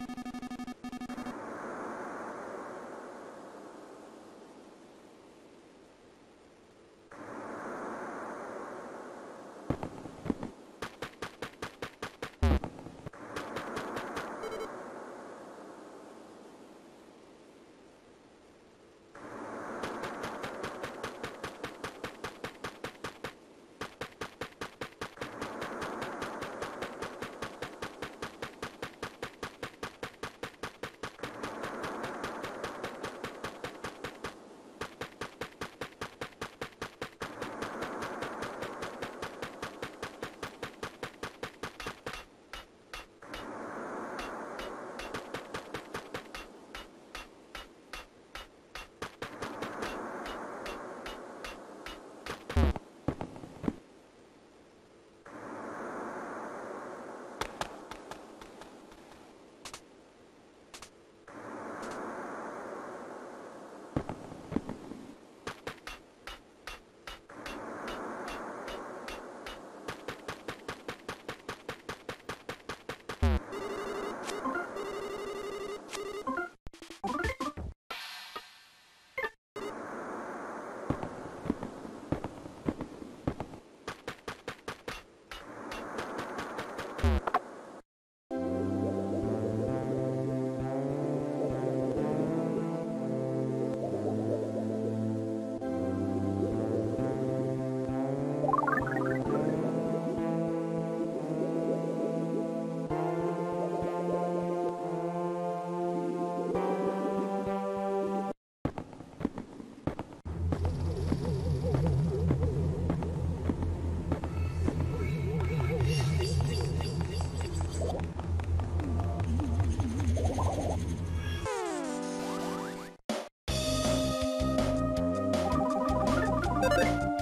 you you